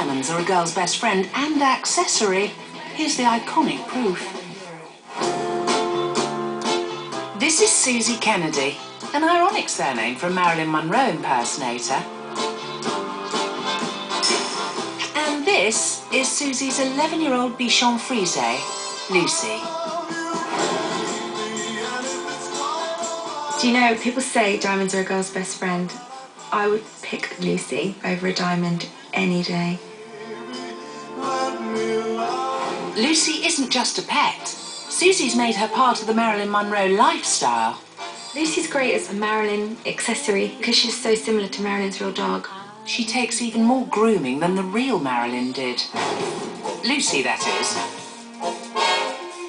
diamonds are a girl's best friend and accessory, here's the iconic proof. This is Suzie Kennedy, an ironic surname for a Marilyn Monroe impersonator. And this is Suzie's 11-year-old Bichon Frise, Lucy. Do you know, people say diamonds are a girl's best friend. I would pick Lucy over a diamond any day. Lucy isn't just a pet. Suzie's made her part of the Marilyn Monroe lifestyle. Lucy's great as a Marilyn accessory because she's so similar to Marilyn's real dog. She takes even more grooming than the real Marilyn did. Lucy, that is.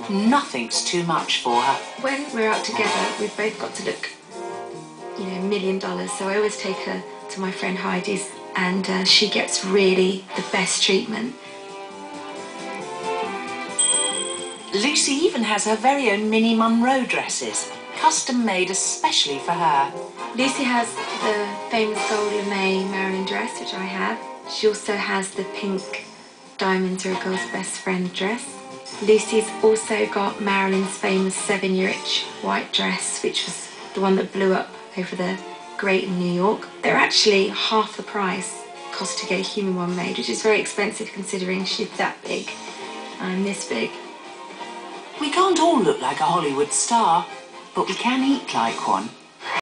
Nothing's too much for her. When we're out together, we've both got to look, you know, a million dollars. So I always take her to my friend Heidi's, and uh, she gets really the best treatment. Lucy even has her very own mini Monroe dresses, custom made especially for her. Lucy has the famous Gold lamé Marilyn dress, which I have. She also has the pink Diamonds Are a Girl's Best Friend dress. Lucy's also got Marilyn's famous seven year itch white dress, which was the one that blew up over the grate in New York. They're actually half the price cost to get a human one made, which is very expensive considering she's that big and this big. We can't all look like a Hollywood star, but we can eat like one.